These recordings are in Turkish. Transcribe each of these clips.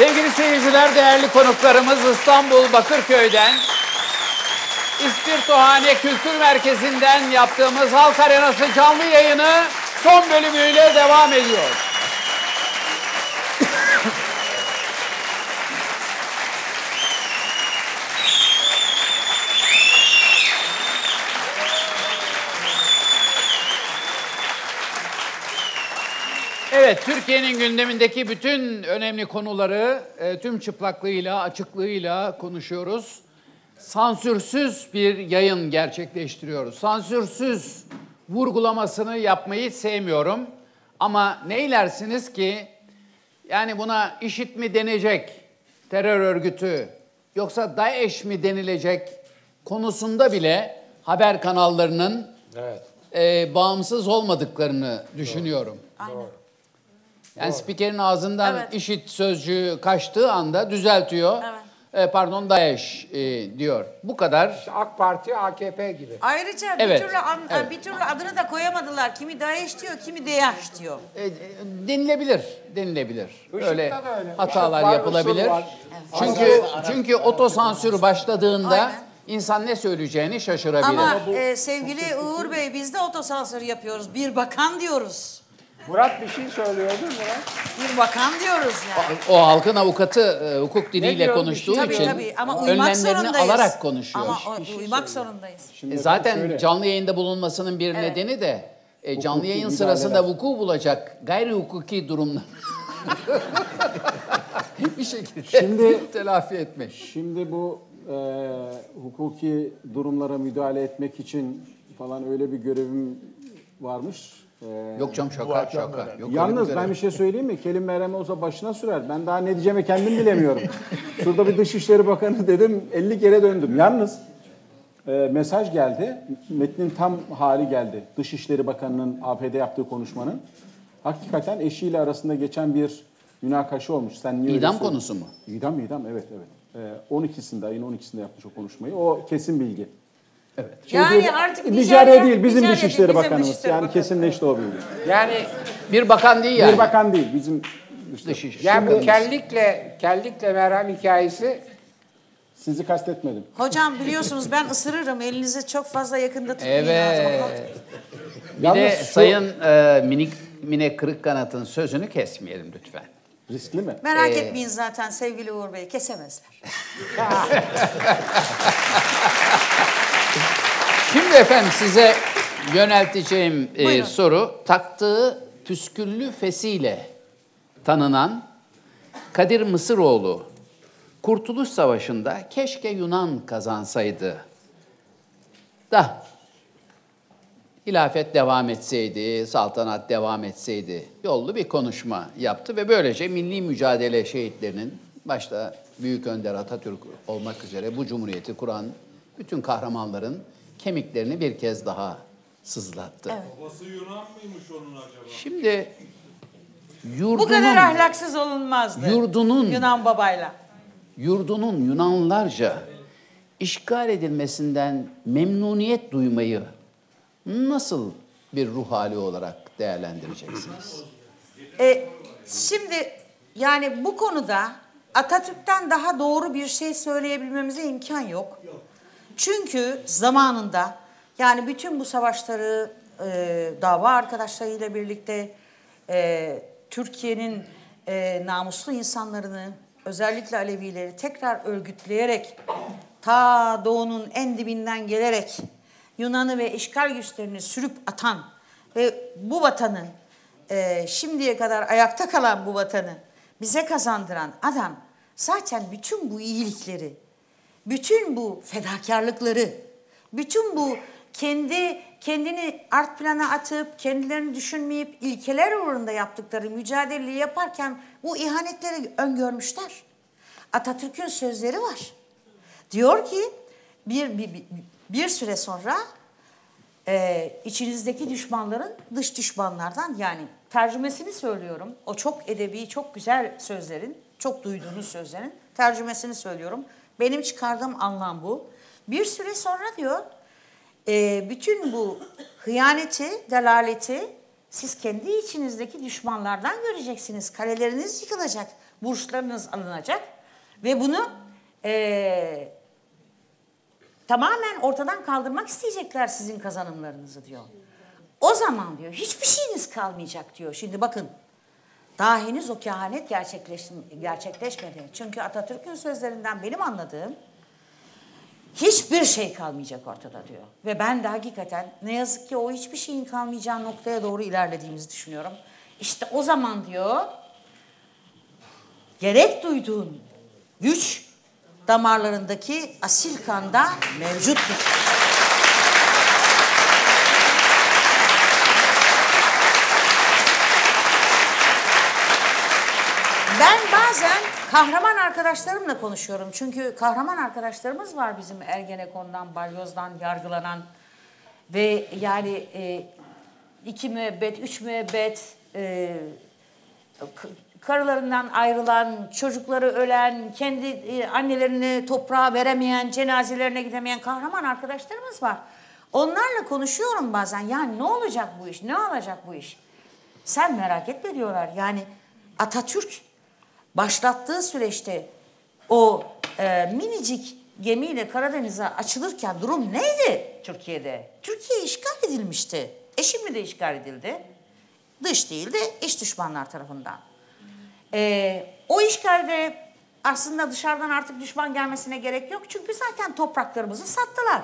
Sevgili seyirciler, değerli konuklarımız İstanbul Bakırköy'den, İspirtohane Kültür Merkezi'nden yaptığımız Halk Arenası canlı yayını son bölümüyle devam ediyor. Evet, Türkiye'nin gündemindeki bütün önemli konuları e, tüm çıplaklığıyla, açıklığıyla konuşuyoruz. Sansürsüz bir yayın gerçekleştiriyoruz. Sansürsüz vurgulamasını yapmayı sevmiyorum. Ama neylersiniz ki yani buna IŞİD mi denecek terör örgütü yoksa DAEŞ mi denilecek konusunda bile haber kanallarının Evet. e, bağımsız olmadıklarını düşünüyorum. Aynen. Yani spikerin ağzından Evet. IŞİD sözcüğü kaçtığı anda düzeltiyor. Evet. E, pardon DAEŞ e, diyor. Bu kadar. İşte AK Parti, AKP gibi. Ayrıca Evet, bir türlü an- evet. bir türlü adını da koyamadılar. Kimi DAEŞ diyor, kimi DEAŞ diyor. E, e, denilebilir, denilebilir. Böyle Işıkta da öyle. hatalar Işık var, yapılabilir. var. Çünkü çünkü otosansür başladığında Aynen. insan ne söyleyeceğini şaşırabilir. Ama e, sevgili Uğur Bey biz de otosansür yapıyoruz. Bir bakan diyoruz. Murat bir şey söylüyordu Murat. Bir bakan diyoruz yani. o halkın avukatı e, hukuk diliyle konuştuğu Tabii için tabii ama uymak önlemlerini zorundayız. alarak konuşuyor. Ama o- uymak zorundayız. Şimdi E, Zaten şöyle, canlı yayında bulunmasının bir Evet. nedeni de e, canlı Hukuki yayın müdahaleler. sırasında vuku bulacak gayri hukuki durumlar bir şekilde Şimdi- telafi etmek. Şimdi bu e, hukuki durumlara müdahale etmek için falan öyle bir görevim varmış. E, Yok canım şaka şaka. Yok, Yalnız ben bir şey söyleyeyim mi? Kelim Meryem olsa başına sürer. Ben daha ne diyeceğimi kendim bilemiyorum. Şurada bir Dışişleri Bakanı dedim 50 kere döndüm. Yalnız e, mesaj geldi. Metnin tam hali geldi. Dışişleri Bakanı'nın AP'de yaptığı konuşmanın. Hakikaten eşiyle arasında geçen bir münakaşa olmuş. Sen niye İdam konusu mu? İdam idam evet evet. Ee, 12'sinde ayın 12'sinde yapmış o konuşmayı. O kesin bilgi. Evet. Şey Yani değil, artık Nijerya- değil bizim Nijerya Dışişleri değil, bizim Bakanımız. Dışişleri yani Bakanı. kesinleşti o bilgi. Yani Bir bakan değil yani. Bir bakan değil bizim Dışişleri. Dışişleri. yani bu kellikle kellikle Meryem hikayesi Sizi kastetmedim. Hocam biliyorsunuz ben ısırırım. Elinizi çok fazla yakında tutmayın. Evet. Bir de şu- Sayın e, Minik Mine Kırıkkanat'ın sözünü kesmeyelim lütfen. Riskli mi? Merak Ee, etmeyin zaten sevgili Uğur Bey kesemezler. Şimdi efendim size yönelteceğim e, Buyurun. soru taktığı püsküllü fesiyle tanınan Kadir Mısıroğlu Kurtuluş Savaşı'nda keşke Yunan kazansaydı da hilafet devam etseydi, saltanat devam etseydi yollu bir konuşma yaptı ve böylece milli mücadele şehitlerinin başta Büyük Önder Atatürk olmak üzere bu cumhuriyeti kuran bütün kahramanların kemiklerini bir kez daha sızlattı. Babası Yunan mıymış onun acaba? Şimdi yurdunun, Bu kadar ahlaksız olunmazdı. Yurdunun- Yunan babayla. yurdunun Yunanlarca işgal edilmesinden memnuniyet duymayı nasıl bir ruh hali olarak değerlendireceksiniz? E, şimdi yani bu konuda Atatürk'ten daha doğru bir şey söyleyebilmemize imkan yok. Çünkü zamanında yani bütün bu savaşları e, dava arkadaşlarıyla birlikte e, Türkiye'nin e, namuslu insanlarını özellikle Alevileri tekrar örgütleyerek ta doğunun en dibinden gelerek Yunan'ı ve işgal güçlerini sürüp atan ve bu vatanı e, şimdiye kadar ayakta kalan bu vatanı bize kazandıran adam zaten bütün bu iyilikleri, bütün bu fedakarlıkları, bütün bu kendi kendini art plana atıp kendilerini düşünmeyip ilkeler uğrunda yaptıkları mücadeleyi yaparken bu ihanetleri öngörmüşler. Atatürk'ün sözleri var. Diyor ki bir bir, bir, süre sonra e, içinizdeki düşmanların dış düşmanlardan yani tercümesini söylüyorum. O çok edebi, çok güzel sözlerin, çok duyduğunuz sözlerin tercümesini söylüyorum. Benim çıkardığım anlam bu. Bir süre sonra diyor, e, bütün bu hıyaneti, delaleti siz kendi içinizdeki düşmanlardan göreceksiniz. Kaleleriniz yıkılacak. Burçlarınız alınacak ve bunu eee, tamamen ortadan kaldırmak isteyecekler sizin kazanımlarınızı diyor. O zaman diyor hiçbir şeyiniz kalmayacak diyor. Şimdi bakın daha henüz o kehanet gerçekleş, gerçekleşmedi. Çünkü Atatürk'ün sözlerinden benim anladığım hiçbir şey kalmayacak ortada diyor. Ve ben de hakikaten ne yazık ki o hiçbir şeyin kalmayacağı noktaya doğru ilerlediğimizi düşünüyorum. İşte o zaman diyor gerek duyduğun güç damarlarındaki asil kanda mevcuttur. Ben bazen kahraman arkadaşlarımla konuşuyorum. Çünkü kahraman arkadaşlarımız var bizim Ergenekon'dan, Balyoz'dan yargılanan. Ve yani e, iki müebbet, üç müebbet, e, karılarından ayrılan, çocukları ölen, kendi e, annelerini toprağa veremeyen, cenazelerine gidemeyen kahraman arkadaşlarımız var. Onlarla konuşuyorum bazen. Ya ne olacak bu iş, ne olacak bu iş? Sen merak etme diyorlar. Yani Atatürk başlattığı süreçte o e, minicik gemiyle Karadeniz'e açılırken durum neydi Türkiye'de? Türkiye işgal edilmişti. E şimdi de işgal edildi. Dış değil de iç düşmanlar tarafından. E, o işgalde aslında dışarıdan artık düşman gelmesine gerek yok. Çünkü zaten topraklarımızı sattılar.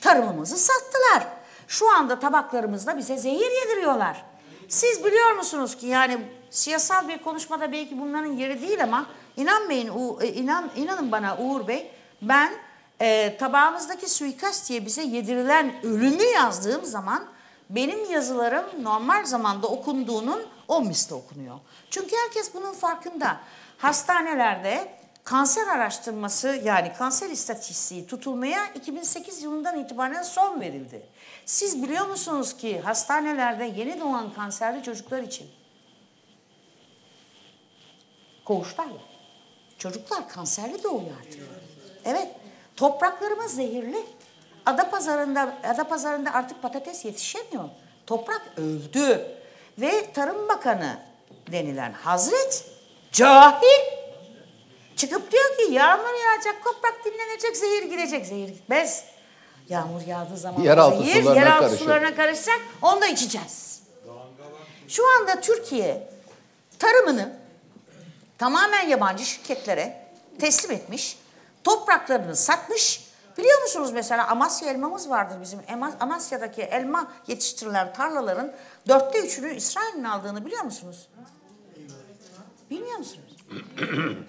Tarımımızı sattılar. Şu anda tabaklarımızda bize zehir yediriyorlar. Siz biliyor musunuz ki yani siyasal bir konuşmada belki bunların yeri değil ama inanmayın, e, inan, inanın bana Uğur Bey ben e, tabağımızdaki suikast diye bize yedirilen ölümü yazdığım zaman benim yazılarım normal zamanda okunduğunun on misli okunuyor. Çünkü herkes bunun farkında. Hastanelerde kanser araştırması yani kanser istatistiği tutulmaya 2008 yılından itibaren son verildi. Siz biliyor musunuz ki hastanelerde yeni doğan kanserli çocuklar için koğuşlarla çocuklar kanserli doğuyor artık. Evet, topraklarımız zehirli. Adapazarı'nda Adapazarı'nda artık patates yetişemiyor. Toprak öldü. Ve Tarım Bakanı denilen Hazret cahil Çıkıp diyor ki yağmur yağacak, toprak dinlenecek, zehir gidecek. Zehir gitmez. Yağmur yağdığı zaman Yeraltı zehir sularına yeraltı karışır. sularına karışacak. Onu da içeceğiz. Şu anda Türkiye tarımını tamamen yabancı şirketlere teslim etmiş. Topraklarını satmış. Biliyor musunuz mesela Amasya elmamız vardır bizim. Amasya'daki elma yetiştirilen tarlaların dörtte üçünü İsrail'in aldığını biliyor musunuz? Bilmiyor musunuz?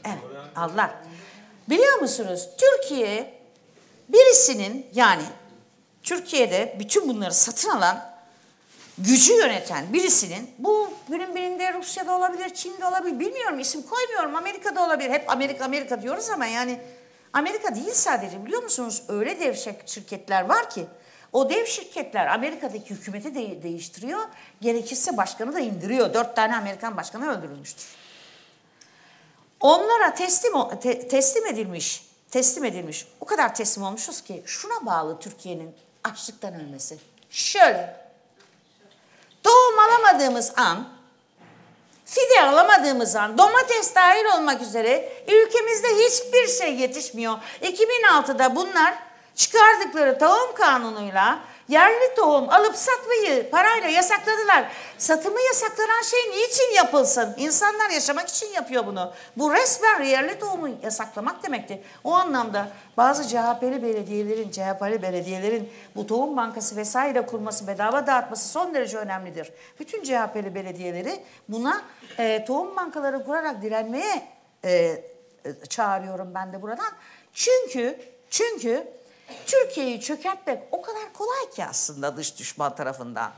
Evet, aldılar. Biliyor musunuz? Türkiye birisinin yani Türkiye'de bütün bunları satın alan gücü yöneten birisinin bu günün birinde Rusya'da olabilir, Çin'de olabilir bilmiyorum isim koymuyorum Amerika'da olabilir. Hep Amerika Amerika diyoruz ama yani Amerika değil sadece biliyor musunuz? Öyle dev şir- şirketler var ki o dev şirketler Amerika'daki hükümeti de- değiştiriyor. Gerekirse başkanı da indiriyor. Dört tane Amerikan başkanı öldürülmüştür. Onlara teslim teslim edilmiş, teslim edilmiş. O kadar teslim olmuşuz ki şuna bağlı Türkiye'nin açlıktan ölmesi. Şöyle. Tohum alamadığımız an, fide alamadığımız an, domates dahil olmak üzere ülkemizde hiçbir şey yetişmiyor. 2006'da bunlar çıkardıkları tohum kanunuyla yerli tohum alıp satmayı parayla yasakladılar. Satımı yasaklanan şey niçin yapılsın? İnsanlar yaşamak için yapıyor bunu. Bu resmen yerli tohumu yasaklamak demekti. O anlamda bazı CHP'li belediyelerin, CHP'li belediyelerin bu tohum bankası vesaire kurması, bedava dağıtması son derece önemlidir. Bütün CHP'li belediyeleri buna e, tohum bankaları kurarak direnmeye e, e, çağırıyorum ben de buradan. Çünkü çünkü Türkiye'yi çökertmek o kadar kolay ki aslında dış düşman tarafından.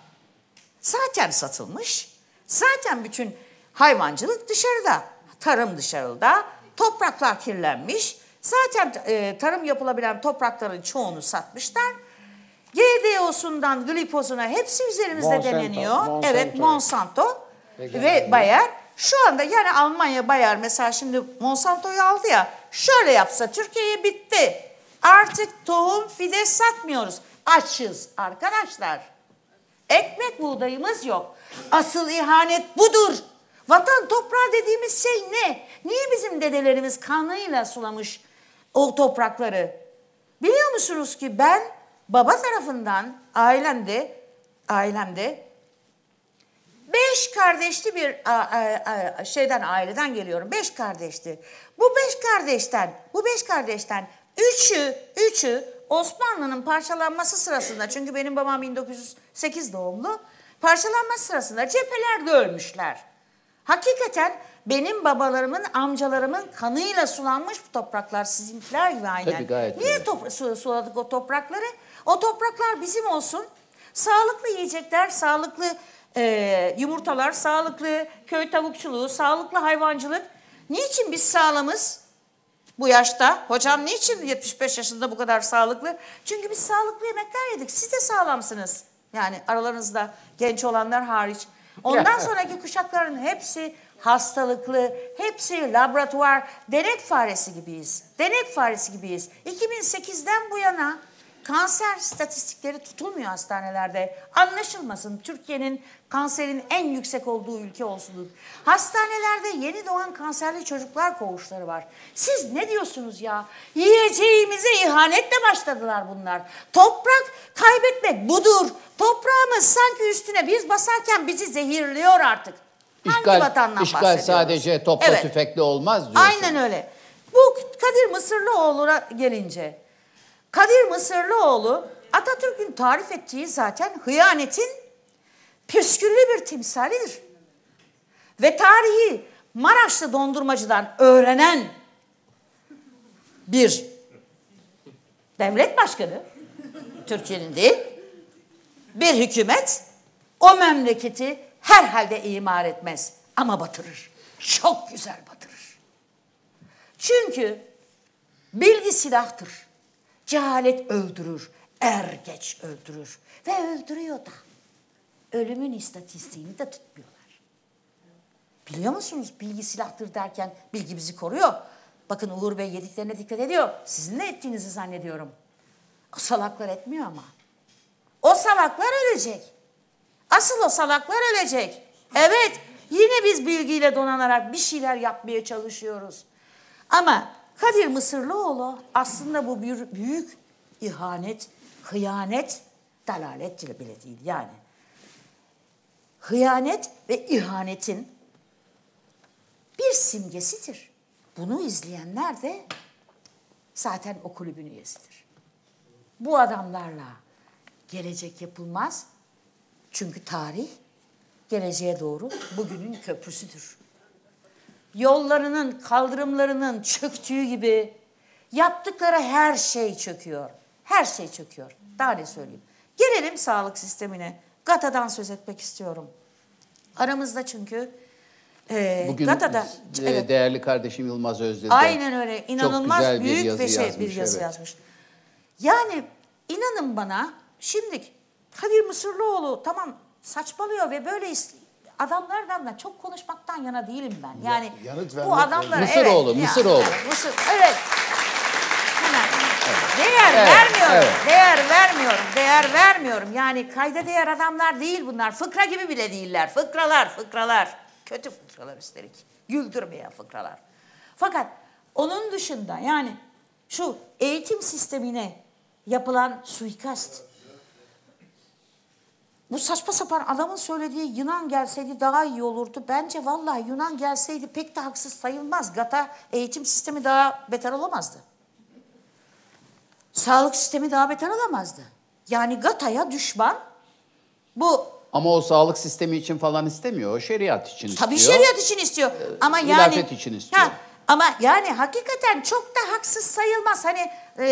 Zaten satılmış. Zaten bütün hayvancılık dışarıda. Tarım dışarıda. Topraklar kirlenmiş. Zaten e, tarım yapılabilen toprakların çoğunu satmışlar. GDO'sundan glifosuna hepsi üzerimizde Monsanto, deneniyor. Monsanto. Evet Monsanto ve Bayer. Şu anda yani Almanya Bayer mesela şimdi Monsanto'yu aldı ya şöyle yapsa Türkiye'ye bitti. Artık tohum fide satmıyoruz. Açız arkadaşlar. Ekmek buğdayımız yok. Asıl ihanet budur. Vatan toprağı dediğimiz şey ne? Niye bizim dedelerimiz kanıyla sulamış o toprakları? Biliyor musunuz ki ben baba tarafından ailemde ailemde Beş kardeşli bir şeyden aileden geliyorum. Beş kardeşti. Bu beş kardeşten, bu beş kardeşten üçü, üçü Osmanlı'nın parçalanması sırasında çünkü benim babam 1908 doğumlu. Parçalanma sırasında cephelerde ölmüşler. Hakikaten benim babalarımın, amcalarımın kanıyla sulanmış bu topraklar sizinkiler gibi aynen. Tabii, gayet Niye topra- su- suladık o toprakları? O topraklar bizim olsun. Sağlıklı yiyecekler, sağlıklı e, yumurtalar, sağlıklı köy tavukçuluğu, sağlıklı hayvancılık. Niçin biz sağlamız bu yaşta? Hocam niçin 75 yaşında bu kadar sağlıklı? Çünkü biz sağlıklı yemekler yedik. Siz de sağlamsınız. Yani aralarınızda genç olanlar hariç. Ondan sonraki kuşakların hepsi hastalıklı, hepsi laboratuvar, denek faresi gibiyiz. Denek faresi gibiyiz. 2008'den bu yana kanser statistikleri tutulmuyor hastanelerde. Anlaşılmasın Türkiye'nin kanserin en yüksek olduğu ülke olsun. Hastanelerde yeni doğan kanserli çocuklar koğuşları var. Siz ne diyorsunuz ya? Yiyeceğimize ihanetle başladılar bunlar. Toprak kaybetmek budur. Toprağımız sanki üstüne biz basarken bizi zehirliyor artık. Hangi İşgal, vatandan işgal sadece topla Evet. tüfekle olmaz diyorsun. Aynen öyle. Bu Kadir Mısırlıoğlu'na gelince. Kadir Mısırlıoğlu Atatürk'ün tarif ettiği zaten hıyanetin püsküllü bir timsalidir. Ve tarihi Maraşlı dondurmacıdan öğrenen bir devlet başkanı, Türkiye'nin değil, bir hükümet o memleketi herhalde imar etmez ama batırır. Çok güzel batırır. Çünkü bilgi silahtır. Cehalet öldürür, er geç öldürür ve öldürüyor da. Ölümün istatistiğini de tutmuyorlar. Biliyor musunuz bilgi silahtır derken bilgi bizi koruyor. Bakın Uğur Bey yediklerine dikkat ediyor. Sizin ne ettiğinizi zannediyorum. O salaklar etmiyor ama. O salaklar ölecek. Asıl o salaklar ölecek. Evet, yine biz bilgiyle donanarak bir şeyler yapmaya çalışıyoruz. Ama Kadir Mısırlıoğlu aslında bu bir büyük ihanet, hıyanet, dalalet bile değil yani. Hıyanet ve ihanetin bir simgesidir. Bunu izleyenler de zaten o kulübün üyesidir. Bu adamlarla gelecek yapılmaz. Çünkü tarih geleceğe doğru bugünün köprüsüdür. Yollarının, kaldırımlarının çöktüğü gibi yaptıkları her şey çöküyor. Her şey çöküyor. Daha ne söyleyeyim? Gelelim sağlık sistemine. GATA'dan söz etmek istiyorum. Aramızda çünkü e, Bugün GATA'da... e, Evet. değerli kardeşim Yılmaz Özdil de Aynen öyle. İnanılmaz güzel bir büyük yazı bir şey yazmış, bir yazı evet. yazmış. Yani inanın bana şimdi Kadir Mısırlıoğlu tamam saçmalıyor ve böyle adamlardan da çok konuşmaktan yana değilim ben. Yani yanıt bu adamlara Mısıroğlu, evet, ya, Mısıroğlu. evet, Mısır, evet. Hemen. Değer Evet, vermiyorum. evet. Değer vermiyorum. Değer vermiyorum. Yani kayda değer adamlar değil bunlar. Fıkra gibi bile değiller. Fıkralar, fıkralar. Kötü fıkralar üstelik. Güldürmeyen fıkralar. Fakat onun dışında yani şu eğitim sistemine yapılan suikast. Bu saçma sapan adamın söylediği Yunan gelseydi daha iyi olurdu. Bence vallahi Yunan gelseydi pek de haksız sayılmaz. Gata eğitim sistemi daha beter olamazdı. Sağlık sistemi daha beter olamazdı. Yani GATA'ya düşman bu Ama o sağlık sistemi için falan istemiyor. O şeriat için istiyor. tabii şeriat için istiyor. Ama yani hilafet için istiyor. Ama yani hakikaten çok da haksız sayılmaz. Hani e,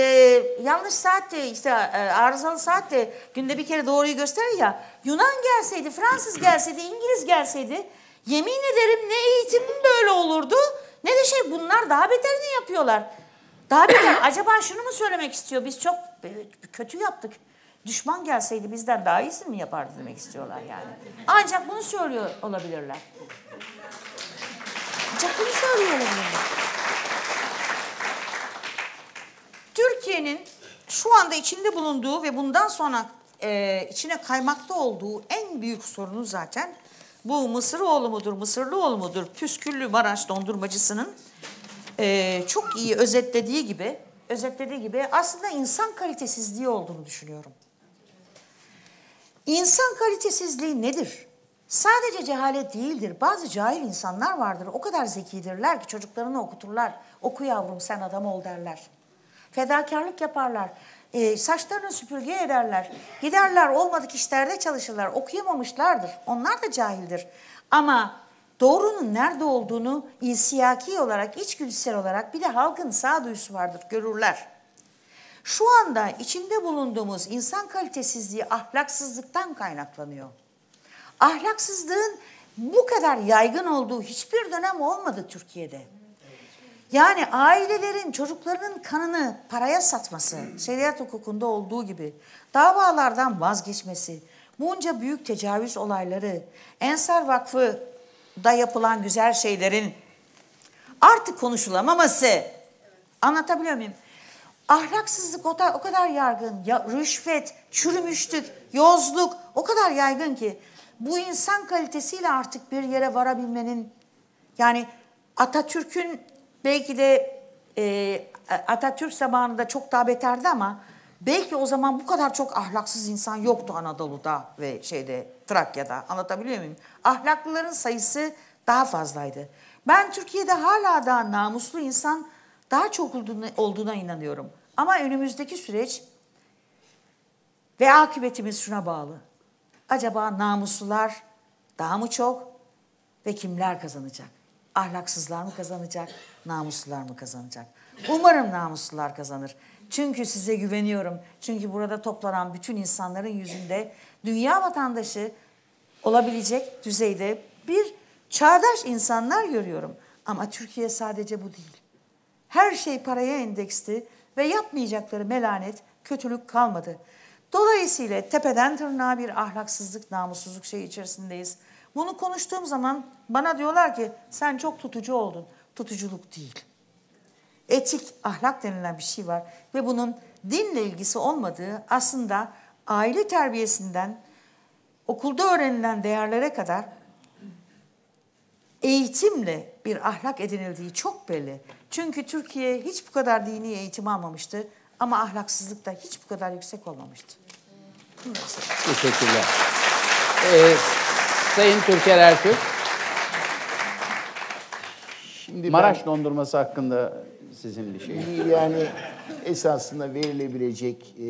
yanlış saatte işte e, arızalı saatte günde bir kere doğruyu gösterir ya. Yunan gelseydi, Fransız gelseydi, İngiliz gelseydi yemin ederim ne eğitimim böyle olurdu ne de şey bunlar daha beterini yapıyorlar. Daha beter. Acaba şunu mu söylemek istiyor? Biz çok e, kötü yaptık. Düşman gelseydi bizden daha iyisini mi yapardı demek istiyorlar yani. Ancak bunu söylüyor olabilirler. Bunu söylüyor olabilirler. Türkiye'nin şu anda içinde bulunduğu ve bundan sonra e, içine kaymakta olduğu en büyük sorunu zaten bu Mısıroğlu mudur, Mısırlıoğlu mudur, Püsküllü Maraş dondurmacısının eee, çok iyi özetlediği gibi, özetlediği gibi aslında insan kalitesizliği olduğunu düşünüyorum. İnsan kalitesizliği nedir? Sadece cehalet değildir. Bazı cahil insanlar vardır. O kadar zekidirler ki çocuklarını okuturlar. Oku yavrum sen adam ol derler. Fedakarlık yaparlar. Ee, saçlarını süpürge ederler. Giderler olmadık işlerde çalışırlar. Okuyamamışlardır. Onlar da cahildir. Ama doğrunun nerede olduğunu insiyaki olarak, içgüdüsel olarak bir de halkın sağduyusu vardır. Görürler. Şu anda içinde bulunduğumuz insan kalitesizliği ahlaksızlıktan kaynaklanıyor. Ahlaksızlığın bu kadar yaygın olduğu hiçbir dönem olmadı Türkiye'de. Yani ailelerin çocuklarının kanını paraya satması, şeriat hukukunda olduğu gibi davalardan vazgeçmesi, bunca büyük tecavüz olayları, Ensar Vakfı da yapılan güzel şeylerin artık konuşulamaması. Anlatabiliyor muyum? Ahlaksızlık o, da, o kadar yaygın, ya, rüşvet, çürümüşlük, yozluk o kadar yaygın ki bu insan kalitesiyle artık bir yere varabilmenin yani Atatürk'ün belki de e, Atatürk zamanında çok daha beterdi ama belki o zaman bu kadar çok ahlaksız insan yoktu Anadolu'da ve şeyde Trakya'da anlatabiliyor muyum? Ahlaklıların sayısı daha fazlaydı. Ben Türkiye'de hala daha namuslu insan daha çok olduğuna, olduğuna inanıyorum. Ama önümüzdeki süreç ve akıbetimiz şuna bağlı. Acaba namuslular daha mı çok ve kimler kazanacak? Ahlaksızlar mı kazanacak, namuslular mı kazanacak? Umarım namuslular kazanır. Çünkü size güveniyorum. Çünkü burada toplanan bütün insanların yüzünde dünya vatandaşı olabilecek düzeyde bir çağdaş insanlar görüyorum. Ama Türkiye sadece bu değil. Her şey paraya endeksli ve yapmayacakları melanet, kötülük kalmadı. Dolayısıyla tepeden tırnağa bir ahlaksızlık, namussuzluk şey içerisindeyiz. Bunu konuştuğum zaman bana diyorlar ki sen çok tutucu oldun. Tutuculuk değil. Etik, ahlak denilen bir şey var ve bunun dinle ilgisi olmadığı aslında aile terbiyesinden okulda öğrenilen değerlere kadar eğitimle bir ahlak edinildiği çok belli. Çünkü Türkiye hiç bu kadar dini eğitim almamıştı ama ahlaksızlık da hiç bu kadar yüksek olmamıştı. Teşekkürler. Ee, Sayın Türker Ertürk, Şimdi Maraş dondurması hakkında sizin bir şey. ben, yani esasında verilebilecek e,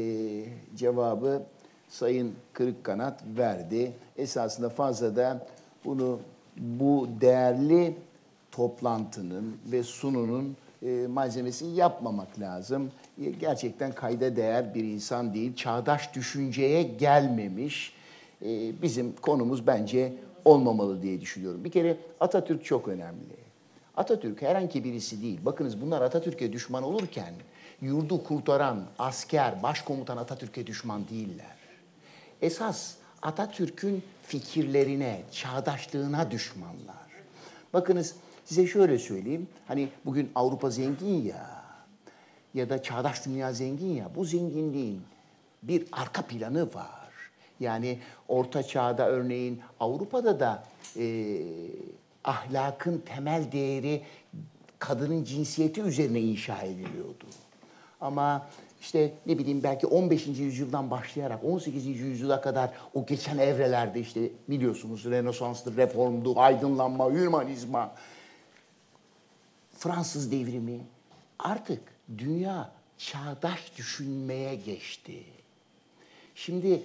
cevabı Sayın Kırıkkanat verdi. Esasında fazla da bunu bu değerli toplantının ve sununun e, malzemesini yapmamak lazım. E, Gerçekten kayda değer bir insan değil, çağdaş düşünceye gelmemiş. E, bizim konumuz bence olmamalı diye düşünüyorum. Bir kere Atatürk çok önemli. Atatürk herhangi birisi değil. Bakınız bunlar Atatürk'e düşman olurken yurdu kurtaran asker, başkomutan Atatürk'e düşman değiller. Esas Atatürk'ün fikirlerine, çağdaşlığına düşmanlar. Bakınız size şöyle söyleyeyim. Hani bugün Avrupa zengin ya ya da çağdaş dünya zengin ya. Bu zenginliğin bir arka planı var. Yani orta çağda örneğin Avrupa'da da e, ahlakın temel değeri kadının cinsiyeti üzerine inşa ediliyordu. Ama işte ne bileyim belki 15. yüzyıldan başlayarak 18. yüzyıla kadar o geçen evrelerde işte biliyorsunuz Rönesans'tı, reformdu, aydınlanma, hümanizma, Fransız devrimi artık dünya çağdaş düşünmeye geçti. Şimdi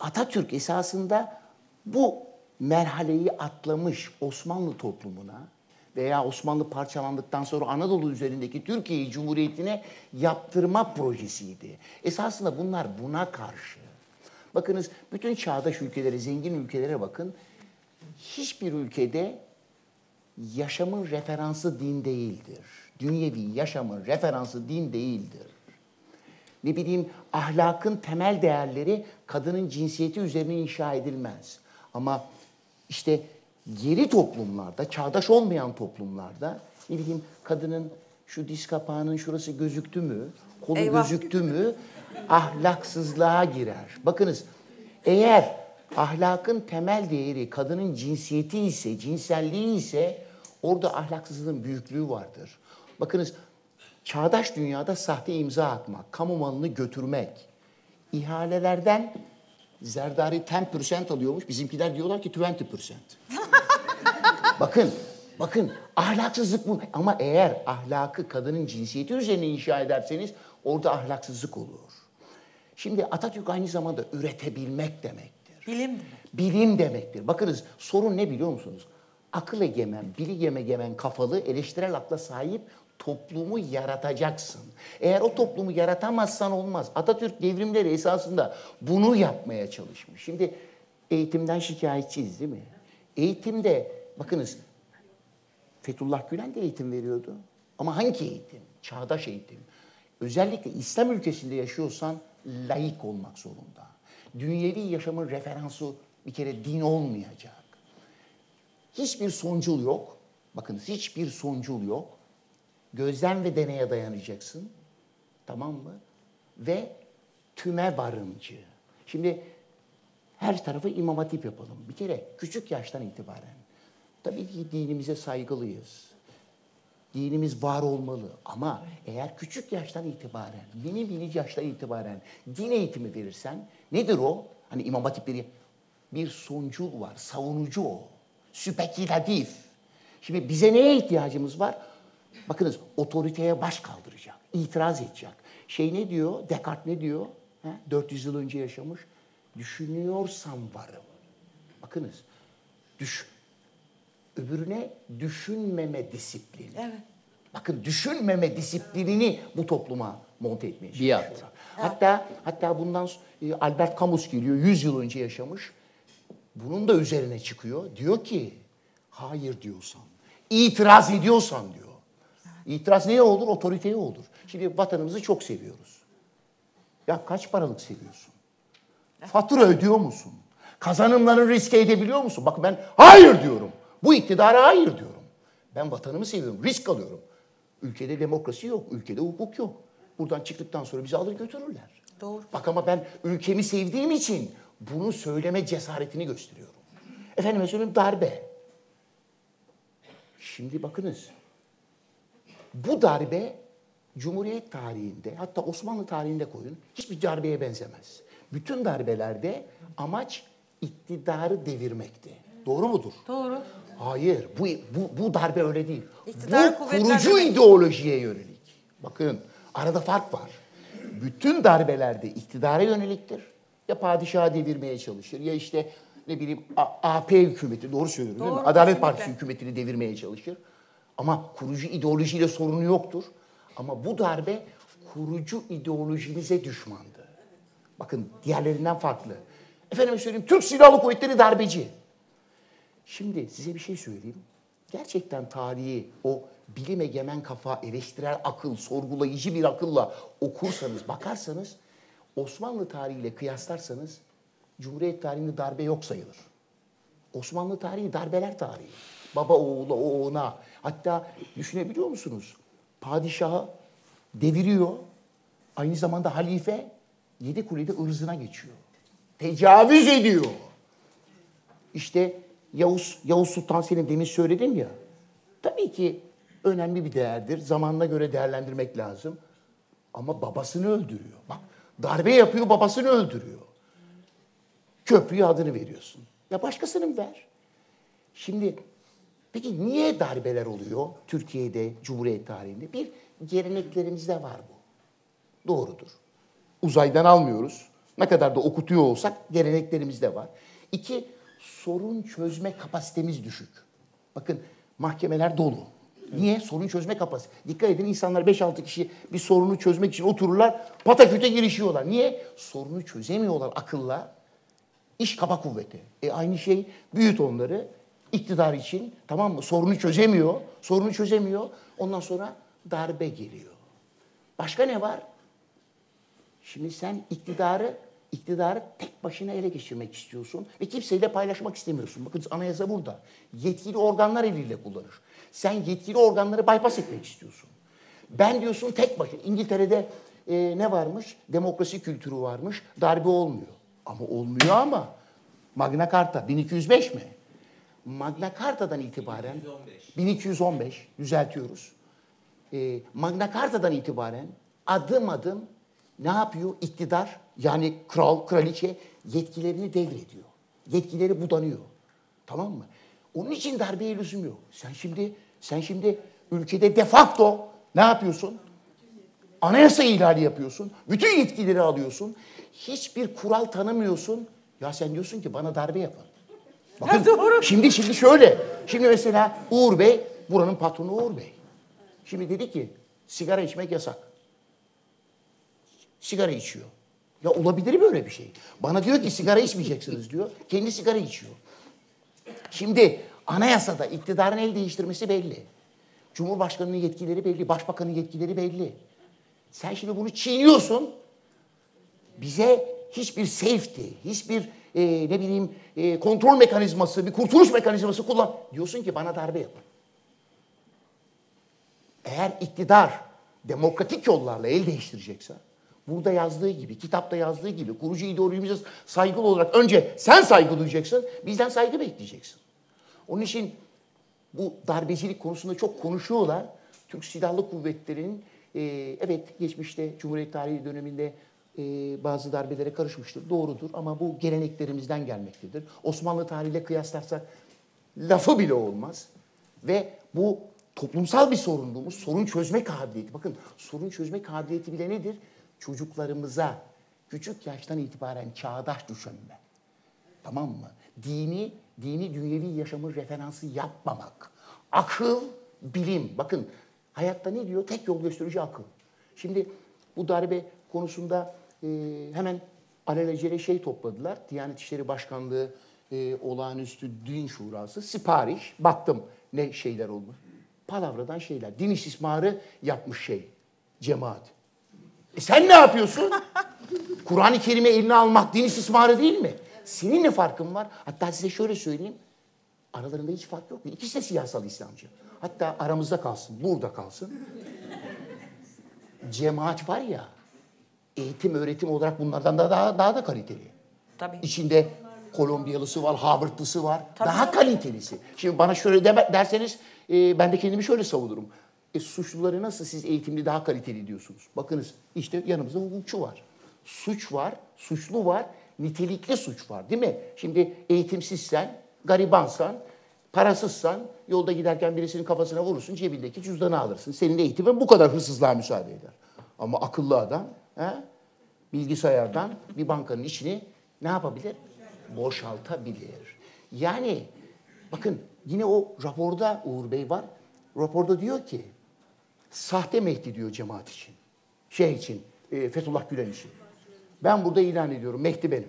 Atatürk esasında bu merhaleyi atlamış Osmanlı toplumuna veya Osmanlı parçalandıktan sonra Anadolu üzerindeki Türkiye Cumhuriyeti'ne yaptırma projesiydi. Esasında bunlar buna karşı. Bakınız bütün çağdaş ülkelere, zengin ülkelere bakın. Hiçbir ülkede yaşamın referansı din değildir. Dünyevi yaşamın referansı din değildir. Ne bileyim ahlakın temel değerleri kadının cinsiyeti üzerine inşa edilmez. Ama işte geri toplumlarda, çağdaş olmayan toplumlarda ne bileyim kadının şu diz kapağının şurası gözüktü mü, kolu Eyvah. gözüktü mü ahlaksızlığa girer. Bakınız eğer ahlakın temel değeri kadının cinsiyeti ise, cinselliği ise orada ahlaksızlığın büyüklüğü vardır. Bakınız çağdaş dünyada sahte imza atmak, kamu malını götürmek, ihalelerden Zerdari 10% alıyormuş. Bizimkiler diyorlar ki 20%. bakın, bakın ahlaksızlık bu. Ama eğer ahlakı kadının cinsiyeti üzerine inşa ederseniz orada ahlaksızlık olur. Şimdi Atatürk aynı zamanda üretebilmek demektir. Bilim mi? Bilim demektir. Bakınız sorun ne biliyor musunuz? Akıl egemen, bilim egemen kafalı, eleştirel akla sahip toplumu yaratacaksın. Eğer o toplumu yaratamazsan olmaz. Atatürk devrimleri esasında bunu yapmaya çalışmış. Şimdi eğitimden şikayetçiyiz değil mi? Eğitimde bakınız Fethullah Gülen de eğitim veriyordu. Ama hangi eğitim? Çağdaş eğitim. Özellikle İslam ülkesinde yaşıyorsan laik olmak zorunda. Dünyevi yaşamın referansı bir kere din olmayacak. Hiçbir sonucul yok. Bakınız hiçbir sonucul yok. Gözlem ve deneye dayanacaksın. Tamam mı? Ve tüme varımcı. Şimdi her tarafı imam hatip yapalım. Bir kere küçük yaştan itibaren. Tabii ki dinimize saygılıyız. Dinimiz var olmalı ama eğer küçük yaştan itibaren, mini mini yaştan itibaren din eğitimi verirsen nedir o? Hani imam hatipleri bir sonucu var, savunucu o. Spekülatif. Şimdi bize neye ihtiyacımız var? Bakınız otoriteye baş kaldıracak, itiraz edecek. Şey ne diyor? Descartes ne diyor? Ha? 400 yıl önce yaşamış. Düşünüyorsam varım. Bakınız. Düş, öbürüne düşünmeme disiplini. Evet. Bakın düşünmeme disiplinini bu topluma monte etmeye Biat. çalışıyorlar. Hatta hatta bundan e, Albert Camus geliyor 100 yıl önce yaşamış. Bunun da üzerine çıkıyor. Diyor ki hayır diyorsan, itiraz ediyorsan diyor. İtiraz neye olur? Otoriteye olur. Şimdi vatanımızı çok seviyoruz. Ya kaç paralık seviyorsun? Fatura ödüyor musun? Kazanımlarını riske edebiliyor musun? Bak ben hayır diyorum. Bu iktidara hayır diyorum. Ben vatanımı seviyorum, risk alıyorum. Ülkede demokrasi yok, ülkede hukuk yok. Buradan çıktıktan sonra bizi alır götürürler. Doğru. Bak ama ben ülkemi sevdiğim için bunu söyleme cesaretini gösteriyorum. Efendime söyleyeyim darbe. Şimdi bakınız. Bu darbe Cumhuriyet tarihinde hatta Osmanlı tarihinde koyun hiçbir darbeye benzemez. Bütün darbelerde amaç iktidarı devirmekti. Doğru mudur? Doğru. Hayır, bu, bu, bu darbe öyle değil. İktidarı bu kurucu ideolojiye yönelik. Bakın, arada fark var. Bütün darbelerde iktidara yöneliktir. Ya padişahı devirmeye çalışır ya işte ne bileyim AP hükümeti, doğru söylüyorum değil mi? Doğru, Adalet kesinlikle. Partisi hükümetini devirmeye çalışır. Ama kurucu ideolojiyle sorunu yoktur. Ama bu darbe kurucu ideolojimize düşmandı. Bakın diğerlerinden farklı. Efendim söyleyeyim Türk Silahlı Kuvvetleri darbeci. Şimdi size bir şey söyleyeyim. Gerçekten tarihi o bilim egemen kafa, eleştirel akıl, sorgulayıcı bir akılla okursanız, bakarsanız Osmanlı tarihiyle kıyaslarsanız Cumhuriyet tarihinde darbe yok sayılır. Osmanlı tarihi darbeler tarihi. Baba oğula, oğuna. Hatta düşünebiliyor musunuz? Padişahı deviriyor. Aynı zamanda halife yedi kulede ırzına geçiyor. Tecavüz ediyor. İşte Yavuz, Yavuz Sultan Selim demin söyledim ya. Tabii ki önemli bir değerdir. Zamanına göre değerlendirmek lazım. Ama babasını öldürüyor. Bak darbe yapıyor babasını öldürüyor. Köprüye adını veriyorsun. Ya başkasının ver. Şimdi peki niye darbeler oluyor Türkiye'de, Cumhuriyet tarihinde? Bir, geleneklerimizde var bu. Doğrudur. Uzaydan almıyoruz. Ne kadar da okutuyor olsak geleneklerimizde var. İki, sorun çözme kapasitemiz düşük. Bakın mahkemeler dolu. Niye? Sorun çözme kapasitesi. Dikkat edin insanlar 5-6 kişi bir sorunu çözmek için otururlar, pataküte girişiyorlar. Niye? Sorunu çözemiyorlar akılla. İş kaba kuvveti. E aynı şey büyüt onları iktidar için tamam mı? Sorunu çözemiyor. Sorunu çözemiyor. Ondan sonra darbe geliyor. Başka ne var? Şimdi sen iktidarı iktidarı tek başına ele geçirmek istiyorsun ve kimseyle paylaşmak istemiyorsun. Bakın anayasa burada. Yetkili organlar eliyle kullanır. Sen yetkili organları bypass etmek istiyorsun. Ben diyorsun tek başına. İngiltere'de e, ne varmış? Demokrasi kültürü varmış. Darbe olmuyor. Ama olmuyor ama Magna Carta 1205 mi? Magna Carta'dan itibaren 1215 düzeltiyoruz. Ee, Magna Carta'dan itibaren adım adım ne yapıyor? İktidar yani kral, kraliçe yetkilerini devrediyor. Yetkileri budanıyor. Tamam mı? Onun için darbeye lüzum yok. Sen şimdi sen şimdi ülkede de facto ne yapıyorsun? Anayasa ihlali yapıyorsun. Bütün yetkileri alıyorsun. Hiçbir kural tanımıyorsun. Ya sen diyorsun ki bana darbe yapın. Bakın şimdi şimdi şöyle. Şimdi mesela Uğur Bey buranın patronu Uğur Bey. Şimdi dedi ki sigara içmek yasak. Sigara içiyor. Ya olabilir mi öyle bir şey? Bana diyor ki sigara içmeyeceksiniz diyor. Kendi sigara içiyor. Şimdi anayasada iktidarın el değiştirmesi belli. Cumhurbaşkanının yetkileri belli, başbakanın yetkileri belli. Sen şimdi bunu çiğniyorsun. Bize hiçbir safety, hiçbir e, ne bileyim e, kontrol mekanizması, bir kurtuluş mekanizması kullan. Diyorsun ki bana darbe yapın. Eğer iktidar demokratik yollarla el değiştirecekse, burada yazdığı gibi, kitapta yazdığı gibi kurucu ideolojimize saygılı olarak önce sen saygı duyacaksın, bizden saygı bekleyeceksin. Onun için bu darbecilik konusunda çok konuşuyorlar. Türk Silahlı Kuvvetleri'nin e, evet geçmişte Cumhuriyet tarihi döneminde e, bazı darbelere karışmıştır. Doğrudur ama bu geleneklerimizden gelmektedir. Osmanlı tarihiyle kıyaslarsak lafı bile olmaz. Ve bu toplumsal bir sorunluğumuz, sorun çözme kabiliyeti. Bakın sorun çözme kabiliyeti bile nedir? Çocuklarımıza küçük yaştan itibaren çağdaş düşünme. Tamam mı? Dini, dini dünyevi yaşamın referansı yapmamak. Akıl, bilim. Bakın hayatta ne diyor? Tek yol gösterici akıl. Şimdi bu darbe konusunda e, hemen alelacele şey topladılar. Diyanet İşleri Başkanlığı e, olağanüstü din şurası sipariş. Baktım ne şeyler olmuş. Palavradan şeyler. Din istismarı yapmış şey. Cemaat. E sen ne yapıyorsun? Kur'an-ı Kerim'i eline almak din istismarı değil mi? Senin ne farkın var? Hatta size şöyle söyleyeyim. Aralarında hiç fark yok. İkisi de siyasal İslamcı. Hatta aramızda kalsın, burada kalsın. Cemaat var ya, eğitim öğretim olarak bunlardan da daha, daha da kaliteli. Tabii. İçinde Kolombiyalısı var, Harvard'lısı var. daha kalitelisi. Şimdi bana şöyle deme, derseniz e, ben de kendimi şöyle savunurum. E, suçluları nasıl siz eğitimli daha kaliteli diyorsunuz? Bakınız işte yanımızda hukukçu var. Suç var, suçlu var, nitelikli suç var değil mi? Şimdi eğitimsizsen, garibansan, parasızsan yolda giderken birisinin kafasına vurursun, cebindeki cüzdanı alırsın. Senin eğitimin bu kadar hırsızlığa müsaade eder. Ama akıllı adam he, bilgisayardan bir bankanın içini ne yapabilir? Boşaltabilir. Yani bakın yine o raporda Uğur Bey var. Raporda diyor ki sahte Mehdi diyor cemaat için. Şey için, e, Fethullah Gülen için. Ben burada ilan ediyorum, Mehdi benim.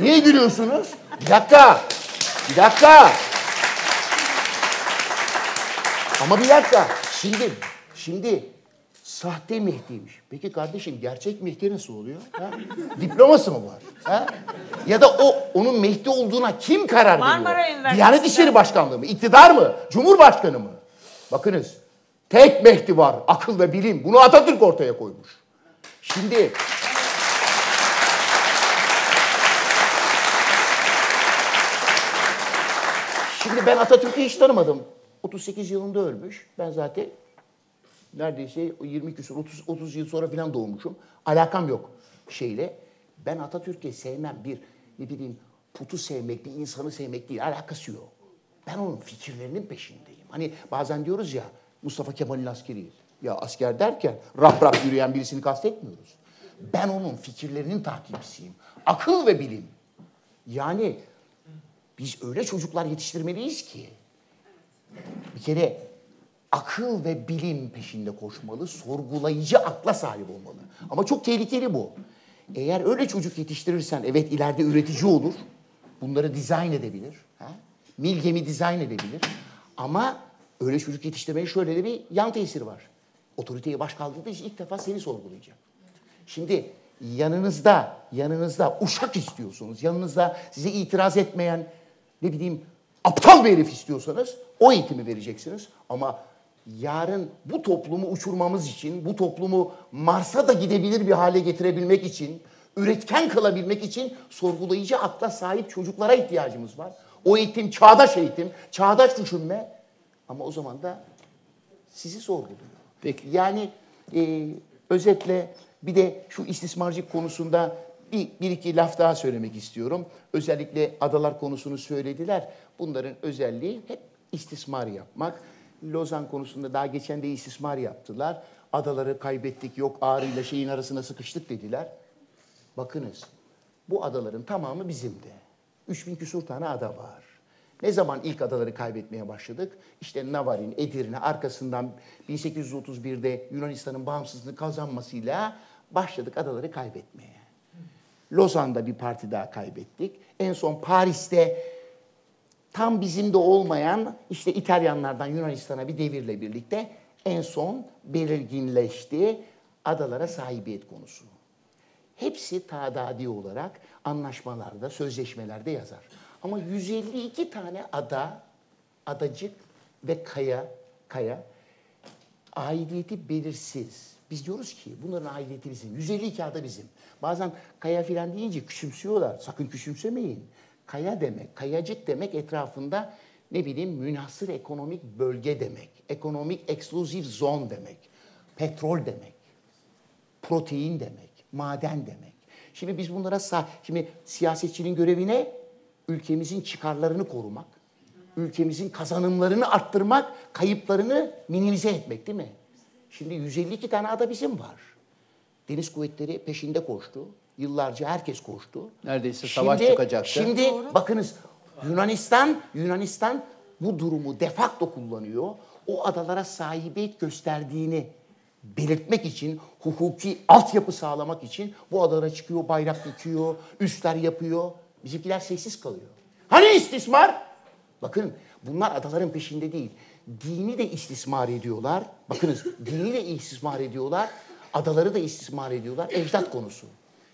Niye gülüyorsunuz? Bir dakika, bir dakika. Ama bir dakika, şimdi, şimdi sahte Mehdi'ymiş. Peki kardeşim gerçek Mehdi nasıl oluyor? Ha? Diploması mı var? Ha? Ya da o onun Mehdi olduğuna kim karar Marmara veriyor? Üniversitesi'nden. Diyanet İşleri Başkanlığı mı? İktidar mı? Cumhurbaşkanı mı? Bakınız tek Mehdi var. Akıl ve bilim. Bunu Atatürk ortaya koymuş. Şimdi Şimdi ben Atatürk'ü hiç tanımadım. 38 yılında ölmüş. Ben zaten neredeyse 20 küsur 30, 30 yıl sonra falan doğmuşum. Alakam yok şeyle. Ben Atatürk'ü sevmem. Bir ne bileyim putu sevmek, bir insanı sevmek değil. Alakası yok. Ben onun fikirlerinin peşindeyim. Hani bazen diyoruz ya Mustafa Kemal'in askeriyiz. Ya asker derken rap rap yürüyen birisini kastetmiyoruz. Ben onun fikirlerinin takipçisiyim. Akıl ve bilim. Yani biz öyle çocuklar yetiştirmeliyiz ki bir kere akıl ve bilim peşinde koşmalı, sorgulayıcı akla sahip olmalı. Ama çok tehlikeli bu. Eğer öyle çocuk yetiştirirsen evet ileride üretici olur. Bunları dizayn edebilir. Ha? Mil dizayn edebilir. Ama öyle çocuk yetiştirmenin şöyle de bir yan tesiri var. Otoriteyi baş kaldırdığı için ilk defa seni sorgulayacak. Şimdi yanınızda, yanınızda uşak istiyorsunuz, yanınızda size itiraz etmeyen, ne bileyim aptal bir herif istiyorsanız o eğitimi vereceksiniz. Ama yarın bu toplumu uçurmamız için, bu toplumu Mars'a da gidebilir bir hale getirebilmek için üretken kalabilmek için sorgulayıcı akla sahip çocuklara ihtiyacımız var. O eğitim çağdaş eğitim, çağdaş düşünme ama o zaman da sizi sorguluyor. Peki. Yani e, özetle bir de şu istismarcılık konusunda bir, bir iki laf daha söylemek istiyorum. Özellikle adalar konusunu söylediler. Bunların özelliği hep istismar yapmak. Lozan konusunda daha geçen de istismar yaptılar. Adaları kaybettik, yok Ağrı ile şeyin arasına sıkıştık dediler. Bakınız, bu adaların tamamı bizimdi. 3000 küsur tane ada var. Ne zaman ilk adaları kaybetmeye başladık? İşte Navarin, Edirne arkasından 1831'de Yunanistan'ın bağımsızlığı kazanmasıyla başladık adaları kaybetmeye. Lozan'da bir parti daha kaybettik. En son Paris'te tam bizim de olmayan işte İtalyanlardan Yunanistan'a bir devirle birlikte en son belirginleşti adalara sahibiyet konusu. Hepsi tadadi olarak anlaşmalarda, sözleşmelerde yazar. Ama 152 tane ada, adacık ve kaya, kaya aidiyeti belirsiz. Biz diyoruz ki bunların aidiyeti bizim. 152 ada bizim. Bazen kaya filan deyince küçümsüyorlar. Sakın küçümsemeyin. Kaya demek, kayacık demek etrafında ne bileyim münhasır ekonomik bölge demek. Ekonomik exclusive zone demek. Petrol demek protein demek, maden demek. Şimdi biz bunlara sah şimdi siyasetçinin görevi ne? Ülkemizin çıkarlarını korumak, ülkemizin kazanımlarını arttırmak, kayıplarını minimize etmek değil mi? Şimdi 152 tane ada bizim var. Deniz kuvvetleri peşinde koştu. Yıllarca herkes koştu. Neredeyse savaş çıkacaktı. Şimdi bakınız Yunanistan, Yunanistan bu durumu de facto kullanıyor. O adalara sahibiyet gösterdiğini belirtmek için, hukuki altyapı sağlamak için bu adalara çıkıyor, bayrak dikiyor, üstler yapıyor. Bizimkiler sessiz kalıyor. Hani istismar? Bakın bunlar adaların peşinde değil. Dini de istismar ediyorlar. Bakınız dini de istismar ediyorlar. Adaları da istismar ediyorlar. Ecdat konusu.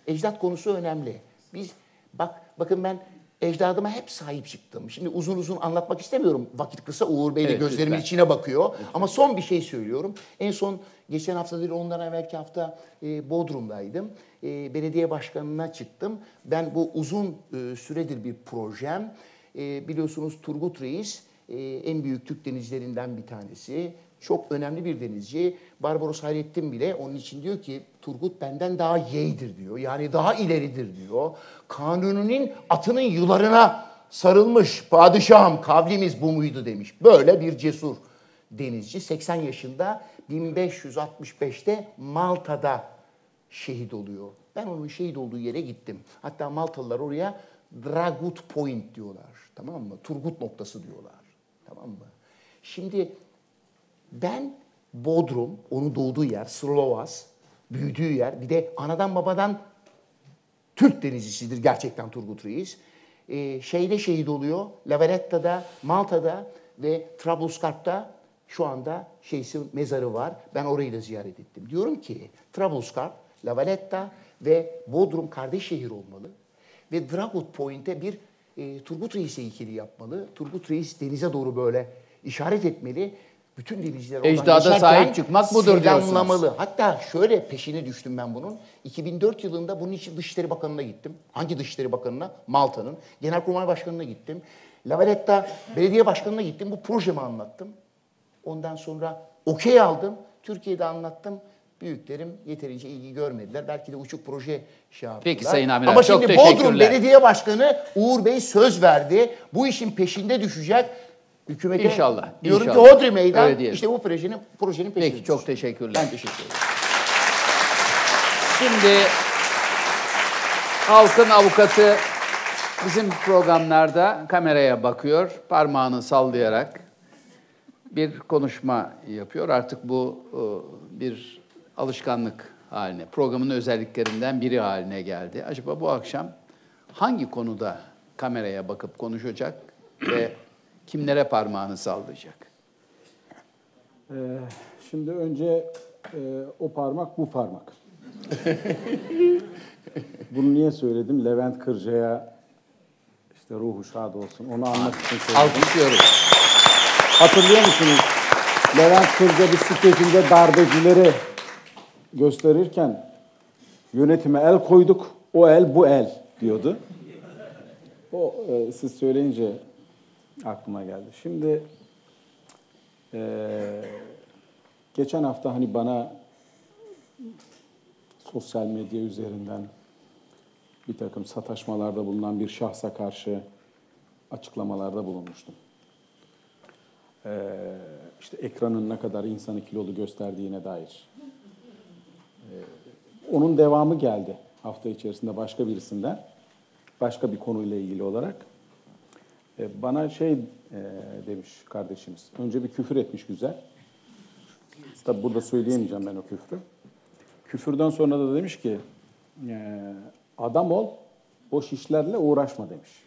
Ecdat konusu önemli. Biz bak bakın ben ecdadıma hep sahip çıktım. Şimdi uzun uzun anlatmak istemiyorum. Vakit kısa Uğur Bey de Evet, gözlerimin lütfen. içine bakıyor. Ama son bir şey söylüyorum. En son geçen hafta değil ondan evvelki hafta e, Bodrum'daydım. E, belediye başkanına çıktım. Ben bu uzun e, süredir bir projem. E, biliyorsunuz Turgut Reis e, en büyük Türk denizlerinden bir tanesi. Çok önemli bir denizci. Barbaros Hayrettin bile onun için diyor ki Turgut benden daha yeydir diyor. Yani daha ileridir diyor. Kanuni'nin atının yularına sarılmış padişahım kavlimiz bu muydu demiş. Böyle bir cesur denizci 80 yaşında 1565'te Malta'da şehit oluyor. Ben onun şehit olduğu yere gittim. Hatta Maltalılar oraya Dragut Point diyorlar. Tamam mı? Turgut noktası diyorlar. Tamam mı? Şimdi ben Bodrum, onun doğduğu yer, Slovas, büyüdüğü yer, bir de anadan babadan Türk denizcisidir gerçekten Turgut Reis. Ee, şeyde şehit oluyor, La Valletta'da, Malta'da ve Trablusgarp'ta şu anda şeysi mezarı var. Ben orayı da ziyaret ettim. Diyorum ki Trablusgarp, La Valletta ve Bodrum kardeş şehir olmalı. Ve Dragut Point'e bir e, Turgut Reis heykeli yapmalı. Turgut Reis denize doğru böyle işaret etmeli. Bütün denizciler oradan Ecdada sahip çıkmak budur diyorsunuz. Hatta şöyle peşine düştüm ben bunun. 2004 yılında bunun için Dışişleri Bakanı'na gittim. Hangi Dışişleri Bakanı'na? Malta'nın. Genelkurmay Başkanı'na gittim. La Valletta Belediye Başkanı'na gittim. Bu projemi anlattım. Ondan sonra okey aldım. Türkiye'de anlattım. Büyüklerim yeterince ilgi görmediler. Belki de uçuk proje şey yaptılar. Peki Sayın Amiral, Ama çok şimdi Bodrum teşekkürler. Belediye Başkanı Uğur Bey söz verdi. Bu işin peşinde düşecek. Hükümete İnşallah, diyorum inşallah. ki Hodri Meydan işte bu projenin projenin peşinde. Peki çok teşekkürler. Ben teşekkür ederim. Şimdi halkın avukatı bizim programlarda kameraya bakıyor, parmağını sallayarak bir konuşma yapıyor. Artık bu e, bir alışkanlık haline, programın özelliklerinden biri haline geldi. Acaba bu akşam hangi konuda kameraya bakıp konuşacak ve kimlere parmağını sallayacak? Ee, şimdi önce e, o parmak bu parmak. Bunu niye söyledim? Levent Kırca'ya işte ruhu şad olsun. Onu anmak için söyledim. Alkışlıyoruz. Hatırlıyor musunuz? Levent Kırca bir skecinde darbecileri gösterirken yönetime el koyduk. o el bu el diyordu. O e, siz söyleyince aklıma geldi. Şimdi e, geçen hafta hani bana sosyal medya üzerinden bir takım sataşmalarda bulunan bir şahsa karşı açıklamalarda bulunmuştum. Ee, işte ekranın ne kadar insanı kilolu gösterdiğine dair. Ee, onun devamı geldi hafta içerisinde başka birisinden. Başka bir konuyla ilgili olarak. Ee, bana şey e, demiş kardeşimiz. Önce bir küfür etmiş güzel. Tabi burada söyleyemeyeceğim ben o küfrü. Küfürden sonra da demiş ki e, adam ol boş işlerle uğraşma demiş.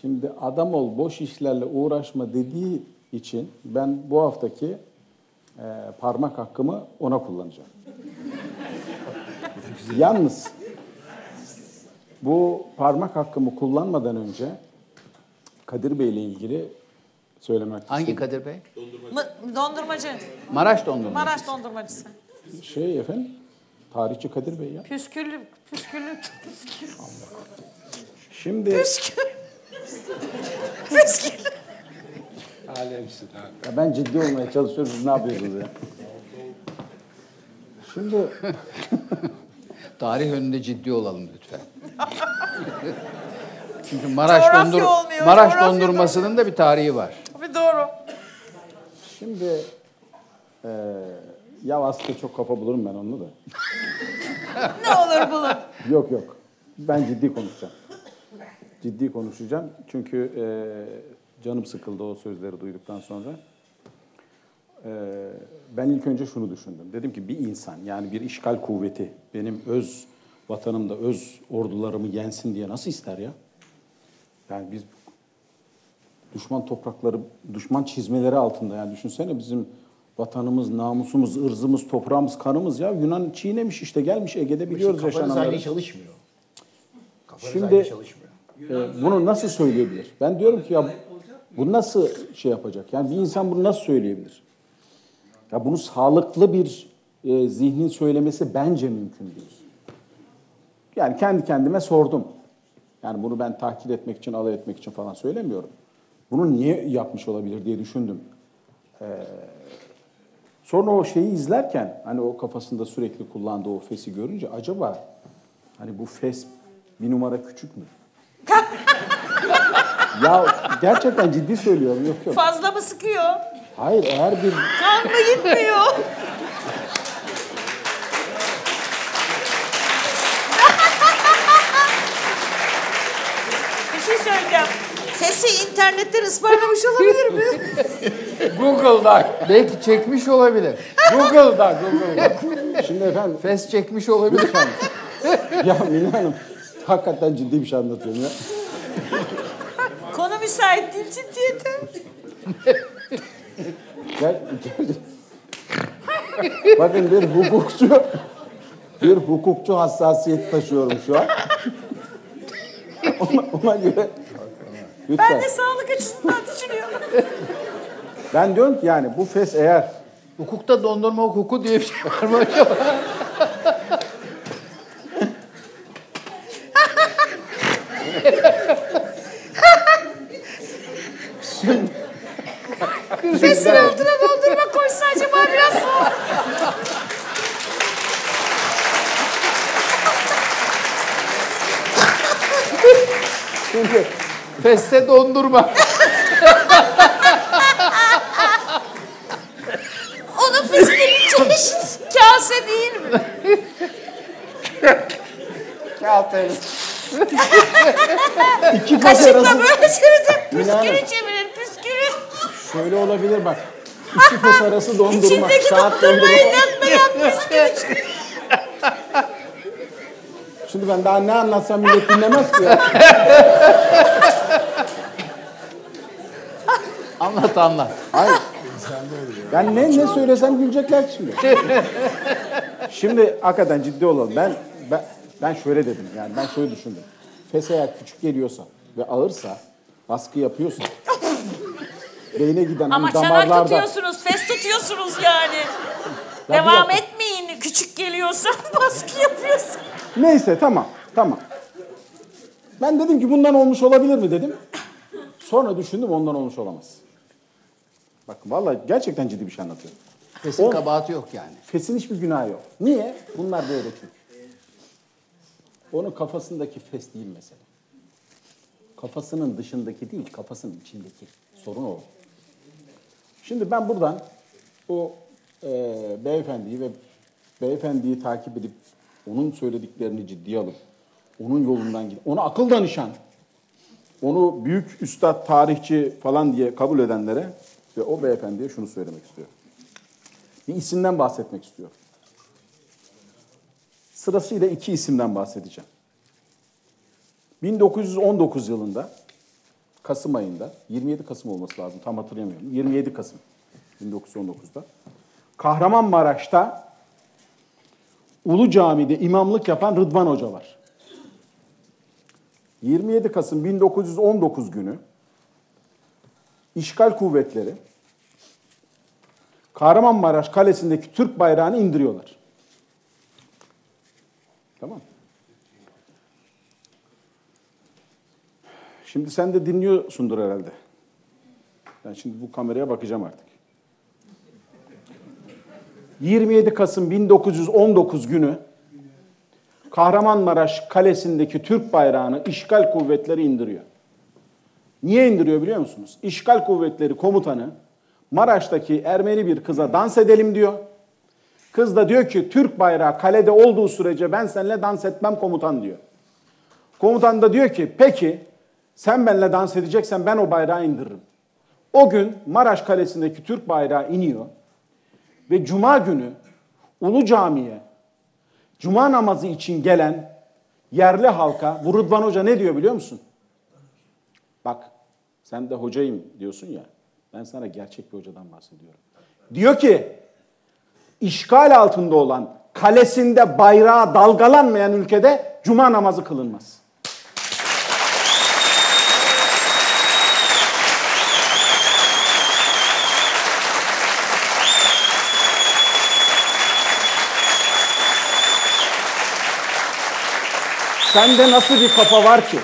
Şimdi adam ol boş işlerle uğraşma dediği için ben bu haftaki e, parmak hakkımı ona kullanacağım. Yalnız bu parmak hakkımı kullanmadan önce Kadir Bey ile ilgili söylemek Hangi Kadir Bey? Mı- Dondurmacı. Maraş dondurması. Maraş dondurmacısı. Şey efendim, tarihçi Kadir Bey ya. Püsküllü, püsküllü, püsküllü. Şimdi Püsküllü. Alemsin ha. ya ben ciddi olmaya çalışıyorum, siz ne yapıyorsunuz ya? Şimdi Tarih önünde ciddi olalım lütfen. Çünkü Maraş, Coğrafya dondur olmuyor, Maraş dondurmasının da bir tarihi var. Bir doğru. Şimdi eee ya aslında çok kafa bulurum ben onunla da. Ne olur bulun. Yok yok. Ben ciddi konuşacağım. Ciddi konuşacağım. Çünkü eee, canım sıkıldı o sözleri duyduktan sonra. Eee, ben ilk önce şunu düşündüm. Dedim ki bir insan yani bir işgal kuvveti benim öz vatanımda öz ordularımı yensin diye nasıl ister ya? Yani biz düşman toprakları, düşman çizmeleri altında yani düşünsene bizim vatanımız, namusumuz, ırzımız, toprağımız, kanımız ya Yunan çiğnemiş işte gelmiş Ege'de biliyoruz Kafanız yaşananları. aynı çalışmıyor. Kafanız Şimdi- aynı çalışmıyor. Ee, bunu nasıl söyleyebilir? Ben diyorum ki ya bu nasıl şey yapacak? Yani bir insan bunu nasıl söyleyebilir? Ya bunu sağlıklı bir e, zihnin söylemesi bence mümkün değil. Yani kendi kendime sordum. Yani bunu ben tahkir etmek için, alay etmek için falan söylemiyorum. Bunu niye yapmış olabilir diye düşündüm. Ee, sonra o şeyi izlerken, hani o kafasında sürekli kullandığı o fesi görünce acaba hani bu fes bir numara küçük mü? ya gerçekten ciddi söylüyorum. Yok yok. Fazla mı sıkıyor? Hayır eğer bir Kan mı gitmiyor? Bir şey söyleyeceğim. Sesi internetten ısmarlamış olabilir mi? Google'da. Belki çekmiş olabilir. Google'da, Google'da. şimdi efendim Fes çekmiş olabilir. ya Mine Hanım hakikaten ciddi bir şey anlatıyorum ya. Konu müsait değil ciddiyete. Gel, gel. Bakın bir hukukçu bir hukukçu hassasiyeti taşıyorum şu an. ona, ona göre lütfen. Ben de sağlık açısından düşünüyorum. Ben diyorum ki yani bu fes eğer Hukukta dondurma hukuku diye bir şey var mı acaba? Fesin altına dondurma koysa acaba biraz soğuk. çünkü Feste dondurma. Onun fesini bir çeşit kase değil mi? Kağıt herif. iki arası Kaşıkla böyle çevirip Mine Hanım. püskürü çevirir püskürü. şöyle olabilir bak. İki fes arası dondurma, İçindeki saat dondurmayı dondurma. dökmeden püskürü. Şimdi ben daha ne anlatsam millet dinlemez ki ya. Anlat anlat. Hayır. Ben ne ne söylesem gülecekler şimdi. Şimdi hakikaten ciddi olalım. Ben ben ben şöyle dedim yani ben şöyle düşündüm. Fes eğer küçük geliyorsa ve ağırsa, baskı yapıyorsa, beyne giden Ama hani çanak damarlarda tutuyorsunuz, fes tutuyorsunuz yani. Ya Devam etmeyin. küçük geliyorsa baskı yapıyorsun. Neyse tamam tamam. Ben dedim ki bundan olmuş olabilir mi dedim. Sonra düşündüm ondan olmuş olamaz. Bak vallahi gerçekten ciddi bir şey anlatıyorum. Kesin O- kabahati yok yani. Fes'in hiçbir günahı yok. Niye? Bunlar böyle çünkü. Onun kafasındaki fes değil mesele. Kafasının dışındaki değil, kafasının içindeki. Sorun o. Şimdi ben buradan o e, beyefendiyi ve beyefendiyi takip edip onun söylediklerini ciddiye alıp onun yolundan gidip ona akıl danışan, onu büyük üstad, tarihçi falan diye kabul edenlere ve o beyefendiye şunu söylemek istiyorum. Bir isimden bahsetmek istiyorum. Sırasıyla iki isimden bahsedeceğim. 1919 yılında Kasım ayında 27 Kasım olması lazım tam hatırlamıyorum. 27 Kasım 1919'da Kahramanmaraş'ta Ulu Cami'de imamlık yapan Rıdvan Hoca var. 27 Kasım 1919 günü işgal kuvvetleri Kahramanmaraş Kalesi'ndeki Türk bayrağını indiriyorlar. Tamam. Şimdi sen de dinliyorsundur herhalde. Ben şimdi bu kameraya bakacağım artık. 27 Kasım 1919 günü Kahramanmaraş Kalesi'ndeki Türk bayrağını işgal kuvvetleri indiriyor. Niye indiriyor biliyor musunuz? İşgal kuvvetleri komutanı Maraş'taki Ermeni bir kıza dans edelim diyor. Kız da diyor ki Türk bayrağı kalede olduğu sürece ben seninle dans etmem komutan diyor. Komutan da diyor ki peki sen benimle dans edeceksen ben o bayrağı indiririm. O gün Maraş Kalesi'ndeki Türk bayrağı iniyor ve Cuma günü Ulu Cami'ye Cuma namazı için gelen yerli halka bu Hoca ne diyor biliyor musun? Bak sen de hocayım diyorsun ya ben sana gerçek bir hocadan bahsediyorum. Diyor ki işgal altında olan kalesinde bayrağı dalgalanmayan ülkede cuma namazı kılınmaz. Sende nasıl bir kafa var ki?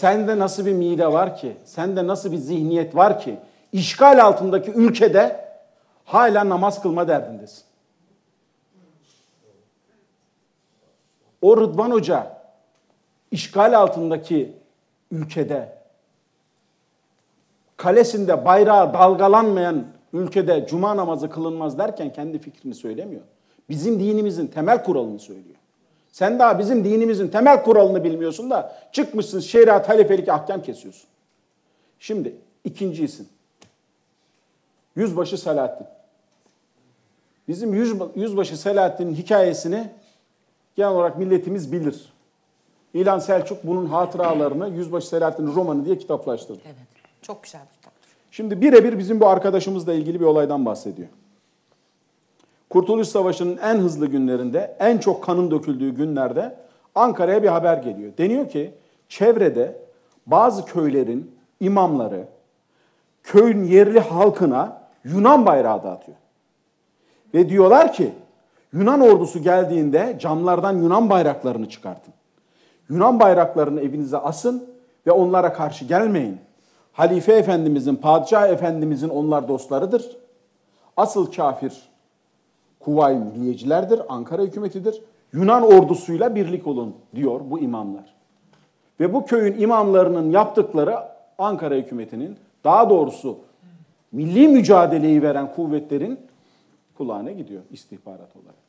Sende nasıl bir mide var ki? Sende nasıl bir zihniyet var ki? İşgal altındaki ülkede hala namaz kılma derdindesin. O Rıdvan Hoca işgal altındaki ülkede kalesinde bayrağı dalgalanmayan ülkede cuma namazı kılınmaz derken kendi fikrini söylemiyor. Bizim dinimizin temel kuralını söylüyor. Sen daha bizim dinimizin temel kuralını bilmiyorsun da çıkmışsın şeriat halifelik ahkam kesiyorsun. Şimdi ikinci isim. Yüzbaşı Selahattin. Bizim yüz- yüzbaşı Selahattin'in hikayesini genel olarak milletimiz bilir. İlhan Selçuk bunun hatıralarını Yüzbaşı Selahattin'in romanı diye kitaplaştırdı. Evet. Çok güzel bir kitaptır. Şimdi birebir bizim bu arkadaşımızla ilgili bir olaydan bahsediyor. Kurtuluş Savaşı'nın en hızlı günlerinde, en çok kanın döküldüğü günlerde Ankara'ya bir haber geliyor. Deniyor ki çevrede bazı köylerin imamları köyün yerli halkına Yunan bayrağı dağıtıyor. Ve diyorlar ki Yunan ordusu geldiğinde camlardan Yunan bayraklarını çıkartın. Yunan bayraklarını evinize asın ve onlara karşı gelmeyin. Halife Efendimizin, Padişah Efendimizin onlar dostlarıdır. Asıl kafir Kuvayi Milliyecilerdir, Ankara hükümetidir. Yunan ordusuyla birlik olun diyor bu imamlar. Ve bu köyün imamlarının yaptıkları Ankara hükümetinin daha doğrusu milli mücadeleyi veren kuvvetlerin kulağına gidiyor istihbarat olarak.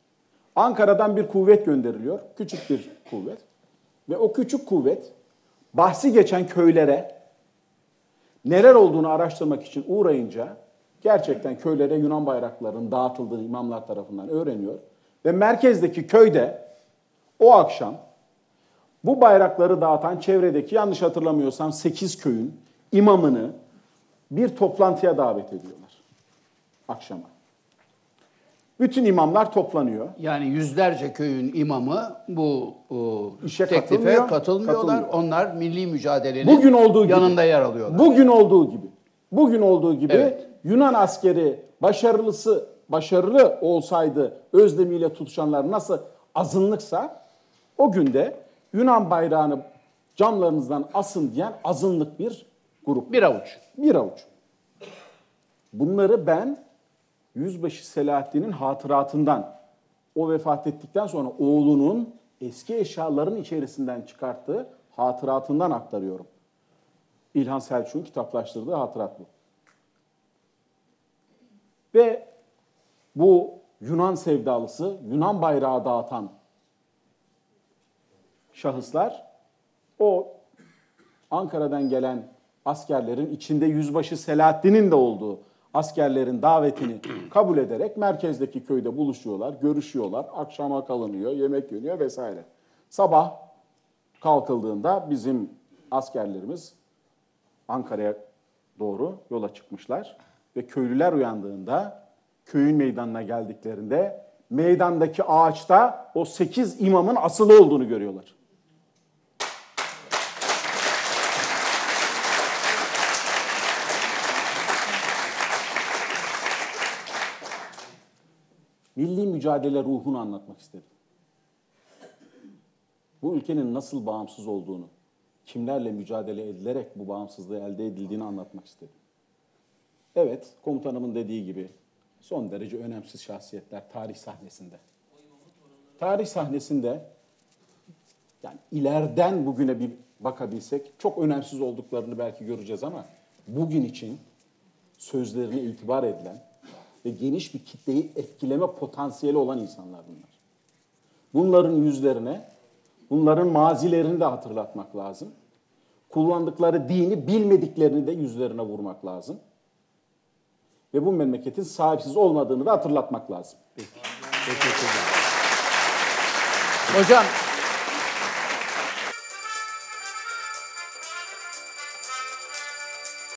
Ankara'dan bir kuvvet gönderiliyor, küçük bir kuvvet. Ve o küçük kuvvet bahsi geçen köylere neler olduğunu araştırmak için uğrayınca gerçekten köylere Yunan bayraklarının dağıtıldığını imamlar tarafından öğreniyor. Ve merkezdeki köyde o akşam bu bayrakları dağıtan çevredeki yanlış hatırlamıyorsam 8 köyün imamını bir toplantıya davet ediyorlar akşama. Bütün imamlar toplanıyor. Yani yüzlerce köyün imamı bu o, İşe teklife katılmıyor, katılmıyorlar. katılmıyor. Onlar milli mücadelenin Bugün olduğu gibi. yanında yer alıyorlar. Bugün olduğu gibi. Bugün olduğu gibi Evet. Yunan askeri başarılısı başarılı olsaydı özlemiyle tutuşanlar nasıl azınlıksa o günde Yunan bayrağını camlarınızdan asın diyen azınlık bir grup. Bir avuç. Bir avuç. Bunları ben Yüzbaşı Selahattin'in hatıratından o vefat ettikten sonra oğlunun eski eşyaların içerisinden çıkarttığı hatıratından aktarıyorum. İlhan Selçuk'un kitaplaştırdığı hatırat bu. Ve bu Yunan sevdalısı, Yunan bayrağı dağıtan şahıslar o Ankara'dan gelen askerlerin içinde Yüzbaşı Selahattin'in de olduğu askerlerin davetini kabul ederek merkezdeki köyde buluşuyorlar, görüşüyorlar, akşama kalınıyor, yemek yeniyor vesaire. Sabah kalkıldığında bizim askerlerimiz Ankara'ya doğru yola çıkmışlar ve köylüler uyandığında köyün meydanına geldiklerinde meydandaki ağaçta o sekiz imamın asılı olduğunu görüyorlar. milli mücadele ruhunu anlatmak istedim. Bu ülkenin nasıl bağımsız olduğunu, kimlerle mücadele edilerek bu bağımsızlığı elde edildiğini anlatmak istedim. Evet, komutanımın dediği gibi son derece önemsiz şahsiyetler tarih sahnesinde. Tarih sahnesinde yani ileriden bugüne bir bakabilsek çok önemsiz olduklarını belki göreceğiz ama bugün için sözlerine itibar edilen ve geniş bir kitleyi etkileme potansiyeli olan insanlar bunlar. Bunların yüzlerine, bunların mazilerini de hatırlatmak lazım. Kullandıkları dini bilmediklerini de yüzlerine vurmak lazım. Ve bu memleketin sahipsiz olmadığını da hatırlatmak lazım. Hocam